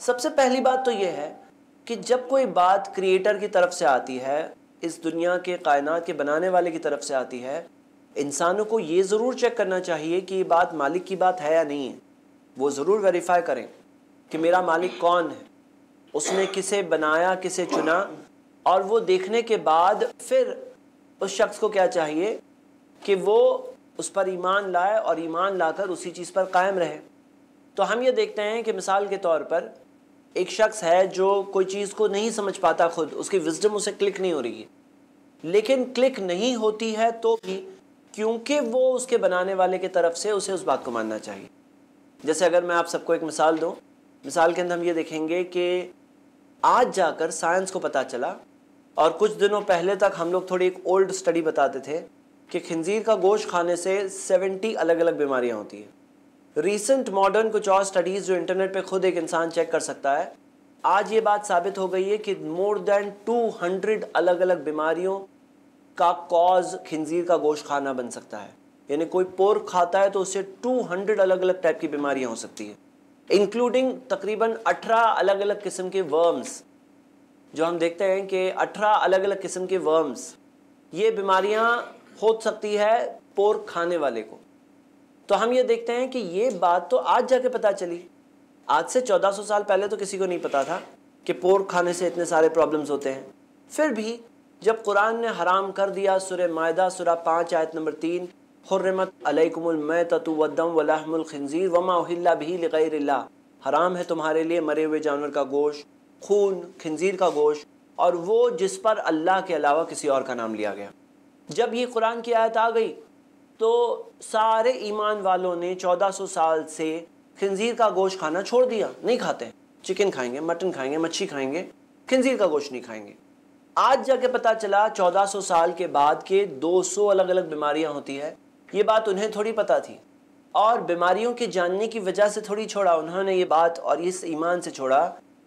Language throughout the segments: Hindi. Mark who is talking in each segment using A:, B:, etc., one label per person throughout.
A: सबसे पहली बात तो यह है कि जब कोई बात क्रिएटर की तरफ़ से आती है, इस दुनिया के कायनात के बनाने वाले की तरफ़ से आती है, इंसानों को ये ज़रूर चेक करना चाहिए कि ये बात मालिक की बात है या नहीं है। वो ज़रूर वेरीफाई करें कि मेरा मालिक कौन है। उसने किसे बनाया, किसे चुना, और वो देखने के बाद फिर उस शख्स को क्या चाहिए कि वो उस पर ईमान लाए और ईमान लाकर उसी चीज़ पर कायम रहे। तो हम ये देखते हैं कि मिसाल के तौर पर एक शख्स है जो कोई चीज़ को नहीं समझ पाता खुद, उसकी विजडम उसे क्लिक नहीं हो रही है। लेकिन क्लिक नहीं होती है तो भी क्योंकि वो उसके बनाने वाले की तरफ़ से उसे उस बात को मानना चाहिए। जैसे अगर मैं आप सबको एक मिसाल दूँ, मिसाल के अंदर हम ये देखेंगे कि आज जाकर साइंस को पता चला और कुछ दिनों पहले तक हम लोग थोड़ी एक ओल्ड स्टडी बताते थे कि खंजीर का गोश्त खाने से 70 अलग अलग बीमारियाँ होती हैं। रीसेंट मॉडर्न कुछ और स्टडीज़ जो इंटरनेट पे खुद एक इंसान चेक कर सकता है, आज ये बात साबित हो गई है कि मोर देन 200 अलग अलग बीमारियों का कॉज खिंजीर का गोश्त खाना बन सकता है। यानी कोई पोर्क खाता है तो उससे 200 अलग अलग टाइप की बीमारियाँ हो सकती है इंक्लूडिंग तकरीबन 18 अलग अलग किस्म के वर्म्स जो हम देखते हैं कि 18 अलग अलग किस्म के वर्म्स ये बीमारियाँ हो सकती है पोर्क खाने वाले को। तो हम ये देखते हैं कि ये बात तो आज जाके पता चली। आज से 1400 साल पहले तो किसी को नहीं पता था कि पोर्क खाने से इतने सारे प्रॉब्लम्स होते हैं। फिर भी जब कुरान ने हराम कर दिया सुर मायदा सुरा पाँच, आयत नंबर तीन, हुर्रमत वदम वलाहमुल खंजीर वमा उहिल्ला भी लगैर हराम है तुम्हारे लिए मरे हुए जानवर का गोश्त, खून, खंजीर का गोश्त, और वो जिस पर अल्लाह के अलावा किसी और का नाम लिया गया। जब ये कुरान की आयत आ गई तो सारे ईमान वालों ने 1400 साल से खंजीर का गोश्त खाना छोड़ दिया। नहीं खाते। चिकन खाएँगे, मटन खाएँगे, मच्छी खाएँगे, खंजीर का गोश्त नहीं खाएँगे। आज जाके पता चला 1400 साल के बाद के 200 अलग अलग बीमारियाँ होती है। ये बात उन्हें थोड़ी पता थी। और बीमारियों के जानने की वजह से थोड़ी छोड़ा उन्होंने ये बात और इस ईमान से छोड़ा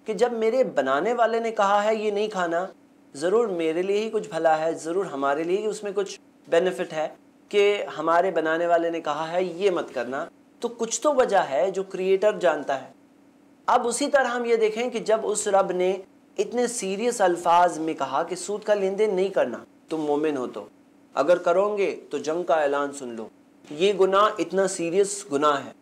A: कि जब मेरे बनाने वाले ने कहा है, ये नहीं खाना, ज़रूर मेरे लिए ही कुछ भला है, ज़रूर हमारे लिए ही उसमें कुछ बेनिफिट है। कि हमारे बनाने वाले ने कहा है, ये मत करना। तो कुछ तो वजह है जो क्रिएटर जानता है। अब उसी तरह हम ये देखें कि जब उस रब ने इतने सीरियस अल्फाज में कहा कि सूद का लेन देन नहीं करना, तुम मोमिन हो तो। अगर करोगे तो जंग का ऐलान सुन लो। ये गुनाह इतना सीरियस गुनाह है।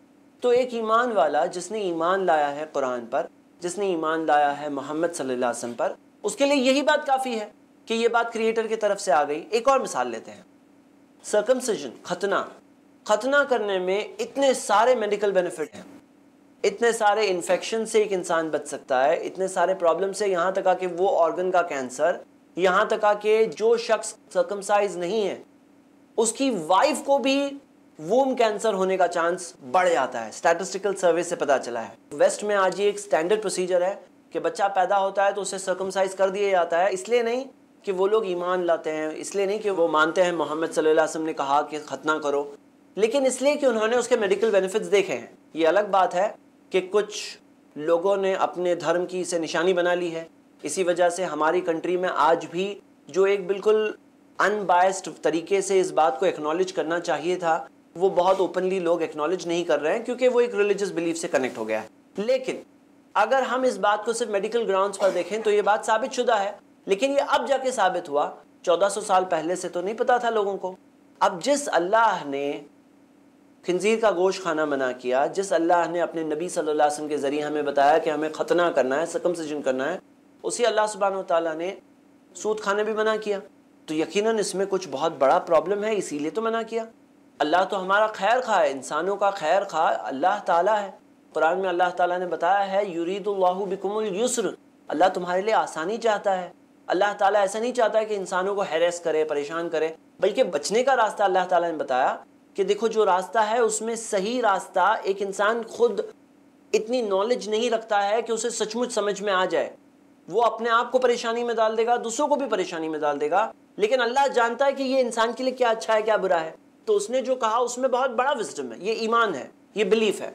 A: तो एक ईमान वाला जिसने ईमान लाया है कुरान पर, जिसने ईमान लाया है मोहम्मद सल्लल्लाहु अलैहि वसल्लम पर, उसके लिए यही बात काफ़ी है कि ये बात क्रिएटर की तरफ़ से आ गई। एक और मिसाल लेते हैं। सर्कमसिजन खतना खतना करने में इतने सारे मेडिकल बेनिफिट हैं इतने सारे इन्फेक्शन से एक इंसान बच सकता है इतने सारे प्रॉब्लम से यहाँ तक आके वो ऑर्गन का कैंसर यहाँ तक आके जो शख्स सर्कमसाइज नहीं है उसकी वाइफ को भी वूम कैंसर होने का चांस बढ़ जाता है स्टैटिस्टिकल सर्वे से पता चला है वेस्ट में आज ये एक स्टैंडर्ड प्रोसीजर है कि बच्चा पैदा होता है तो उसे सर्कमसाइज कर दिया जाता है इसलिए नहीं कि वो लोग ईमान लाते हैं, इसलिए नहीं कि वो मानते हैं, मोहम्मद सल्लल्लाहु अलैहि वसल्लम ने कहा कि खतना करो। लेकिन इसलिए कि उन्होंने उसके मेडिकल बेनिफिट्स देखे हैं। ये अलग बात है कि कुछ लोगों ने अपने धर्म की इसे निशानी बना ली है। इसी वजह से हमारी कंट्री में आज भी जो एक बिल्कुल अनबायस्ड तरीके से इस बात को एक्नॉलेज करना चाहिए था, वो बहुत ओपनली लोग एक्नॉलेज नहीं कर रहे हैं, क्योंकि वो एक रिलीजियस बिलीफ से कनेक्ट हो गया है। लेकिन अगर हम इस बात को सिर्फ़ मेडिकल ग्राउंड्स पर देखें तो ये बात साबित शुदा है लेकिन ये अब जाके साबित हुआ 1400 साल पहले से तो नहीं पता था लोगों को। अब जिस अल्लाह ने खंजीर का गोश्त खाना मना किया, जिस अल्लाह ने अपने नबी सल्लल्लाहु अलैहि वसल्लम के ज़रिए हमें बताया कि हमें ख़तना करना है सकम करना है, उसी अल्लाह सुबहान ताली ने सूद खाने भी मना किया। तो यकीनन इसमें कुछ बहुत बड़ा प्रॉब्लम है, इसीलिए तो मना किया। अल्लाह तो हमारा खैर खा है, इंसानों का खैर खा, अल्लाह ताला है। कुरान में अल्लाह ताला ने बताया है युरीदुल्लाहुबिकुमुल युस्र अल्लाह तुम्हारे लिए आसानी चाहता है। अल्लाह ताला ऐसा नहीं चाहता कि इंसानों को हैरेस करे, परेशान करे। बल्कि बचने का रास्ता अल्लाह ताला ने बताया कि देखो, जो रास्ता है, उसमें सही रास्ता एक इंसान खुद इतनी नॉलेज नहीं रखता है कि उसे सचमुच समझ में आ जाए। वो अपने आप को परेशानी में डाल देगा, दूसरों को भी परेशानी में डाल देगा। लेकिन अल्लाह जानता है कि ये इंसान के लिए क्या अच्छा है, क्या बुरा है। तो उसने जो कहा, उसमें बहुत बड़ा विजडम है। ये ईमान है, ये बिलीफ है।